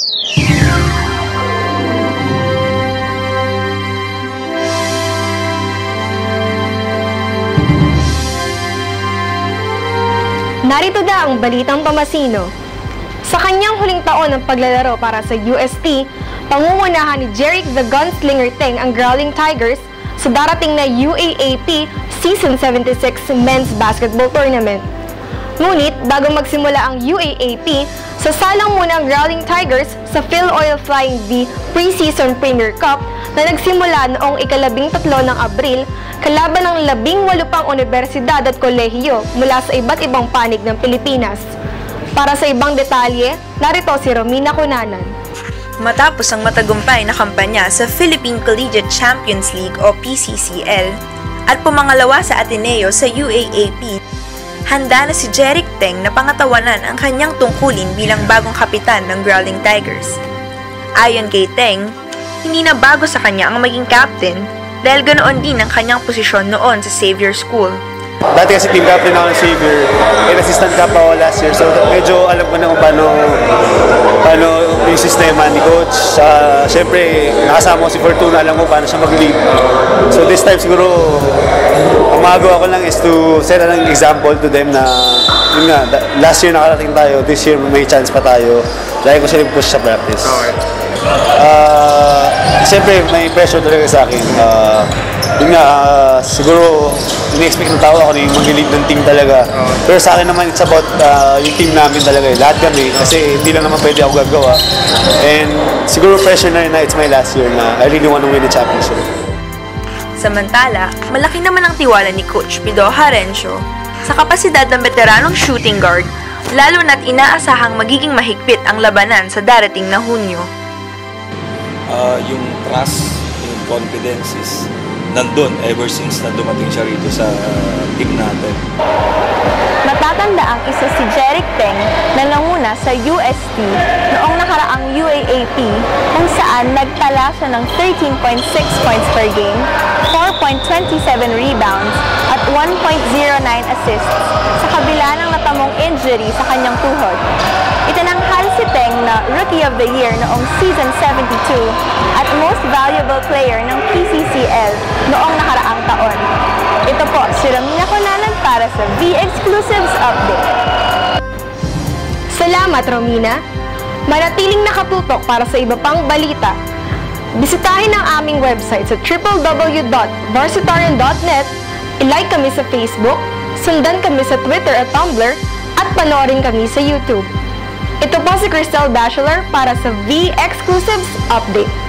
Narito na ang Balitang Pamasino. Sa kanyang huling taon ng paglalaro para sa UST, pangungunahan ni Jeric the Gunslinger Teng ang Growling Tigers sa darating na UAAP Season 76 Men's Basketball Tournament. Ngunit bago magsimula ang UAAP, sasalang muna ang Growling Tigers sa Phil Oil Flying V Preseason Premier Cup na nagsimula noong ikalabing tatlo ng Abril kalaban ng labing walo pang universidad at kolehiyo mula sa iba't ibang panig ng Pilipinas. Para sa ibang detalye, narito si Romina Cunanan. Matapos ang matagumpay na kampanya sa Philippine Collegiate Champions League o PCCL at pumangalawa sa Ateneo sa UAAP, handa na si Jeric Teng na pangatawanan ang kanyang tungkulin bilang bagong kapitan ng Growling Tigers. Ayon kay Teng, hindi na bago sa kanya ang maging captain dahil ganoon din ang kanyang posisyon noon sa Xavier School. Dati kasi team captain ako ng Xavier, and assistant cap ako last year. So medyo alam ko na kung paano, paano yung sistema ni coach. Uh, Siyempre, nakasama ko si Fortuna, alam ko paano siya mag-lead. So this time siguro, ang magawa ko lang is to set an example to them na, yun nga, last year nakarating tayo, this year may chance pa tayo. Lagi ko sila push sa practice. Ah, Siyempre, may pressure talaga sa akin. Ah, yun nga, ah, siguro, ini-expect ng tao ako na yung mag-lead ng team talaga. Pero sa akin naman, it's about ah, yung team namin talaga. eh. Lahat kami, kasi hindi lang naman pwede ako gagawa. And siguro pressure na rin na it's my last year na I really want to win the championship. Samantala, malaki naman ang tiwala ni Coach Pido Harencio sa kapasidad ng veteranong shooting guard, lalo na't inaasahang magiging mahigpit ang labanan sa darating na Hunyo. uh, yung trust, yung confidence is nandun ever since na dumating siya rito sa team natin. Matatanda ang isa si Jeric Teng na nanguna sa UST noong nakaraang UAAP kung saan nagtala siya ng 13.6 points per game, 4.27 rebounds at 1.09 assists sa kabila ng natamong injury sa kanyang tuhod. Itinanghal si Teng na Rookie of the Year noong Season 72 at Most Valuable Player ng PCCL noong nakaraang taon. Ramina Conanan para sa V-Exclusives Update. Salamat, Romina! Manatiling nakatutok para sa iba pang balita. Bisitahin ang aming website sa www.varsitarian.net, ilike kami sa Facebook, sundan kami sa Twitter at Tumblr, at panoorin kami sa YouTube. Ito po si Cristel Bachelor para sa V-Exclusives Update.